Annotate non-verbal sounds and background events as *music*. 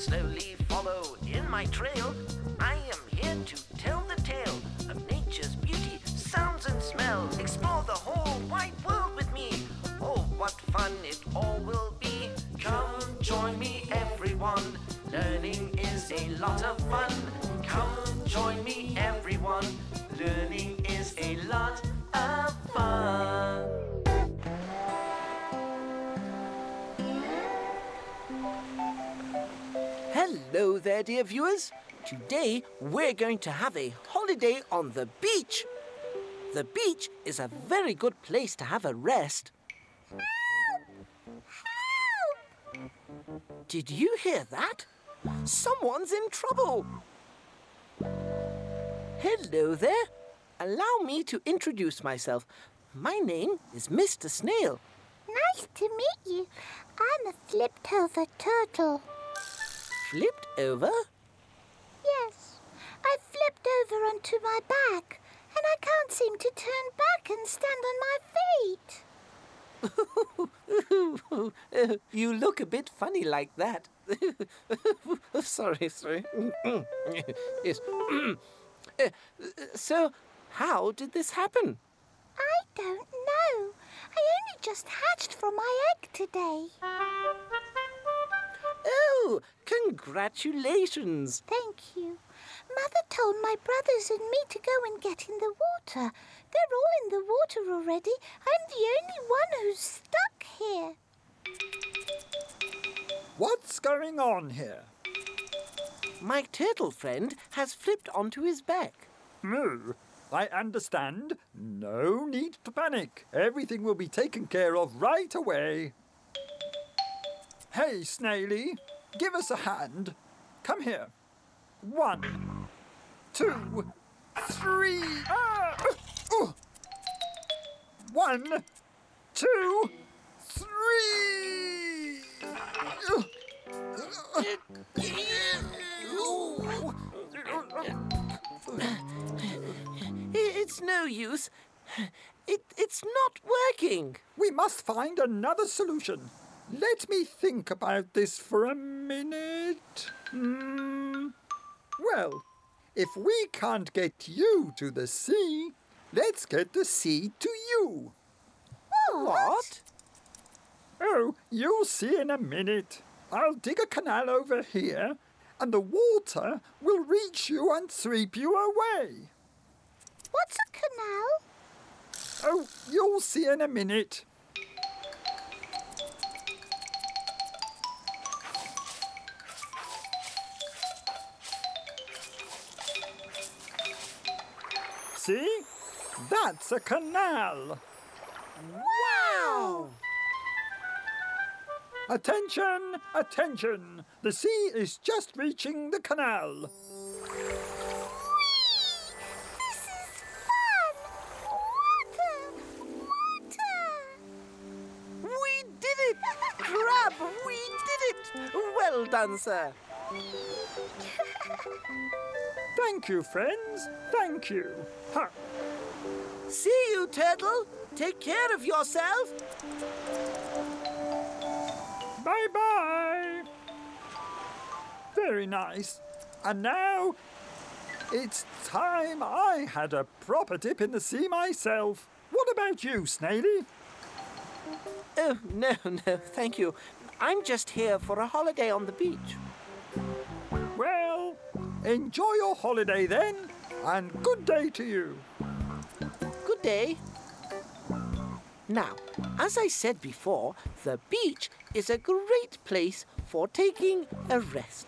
Slowly follow in my trail. I am here to tell the tale of nature's beauty, sounds and smell. Explore the whole wide world with me. Oh, what fun it all will be. Come join me, everyone. Learning is a lot of fun. Come join me, everyone. Learning is a lot there, dear viewers. Today we're going to have a holiday on the beach. The beach is a very good place to have a rest. Help! Help! Did you hear that? Someone's in trouble. Hello there. Allow me to introduce myself. My name is Mr. Snail. Nice to meet you. I'm a flipped over turtle. Flipped over? Yes, I flipped over onto my back and I can't seem to turn back and stand on my feet. *laughs* you look a bit funny like that. *laughs* sorry, sorry. *laughs* yes. *clears throat* Uh, so, how did this happen? I don't know. I only just hatched from my egg today. Oh, congratulations. Thank you. Mother told my brothers and me to go and get in the water. They're all in the water already. I'm the only one who's stuck here. What's going on here? My turtle friend has flipped onto his back. Moo. I understand. No need to panic. Everything will be taken care of right away. Hey, Snaily, give us a hand. Come here. One, two, three. Ah! One, two, three. It's no use. It, it's not working. We must find another solution. Let me think about this for a minute. Hmm. Well, if we can't get you to the sea, let's get the sea to you. What? Oh, you'll see in a minute. I'll dig a canal over here, and the water will reach you and sweep you away. What's a canal? Oh, you'll see in a minute. See? That's a canal. Wow! Attention! Attention! The sea is just reaching the canal. This is fun! Water! Water! We did it! Crab, we did it! Well done, sir. *laughs* Thank you, friends. Thank you. Ha! See you, Turtle. Take care of yourself. Bye bye. Very nice. And now it's time I had a proper dip in the sea myself. What about you, Snaily? Oh, no, no, thank you. I'm just here for a holiday on the beach. Well, enjoy your holiday then, and good day to you. Good day. Now, as I said before, the beach is a great place for taking a rest.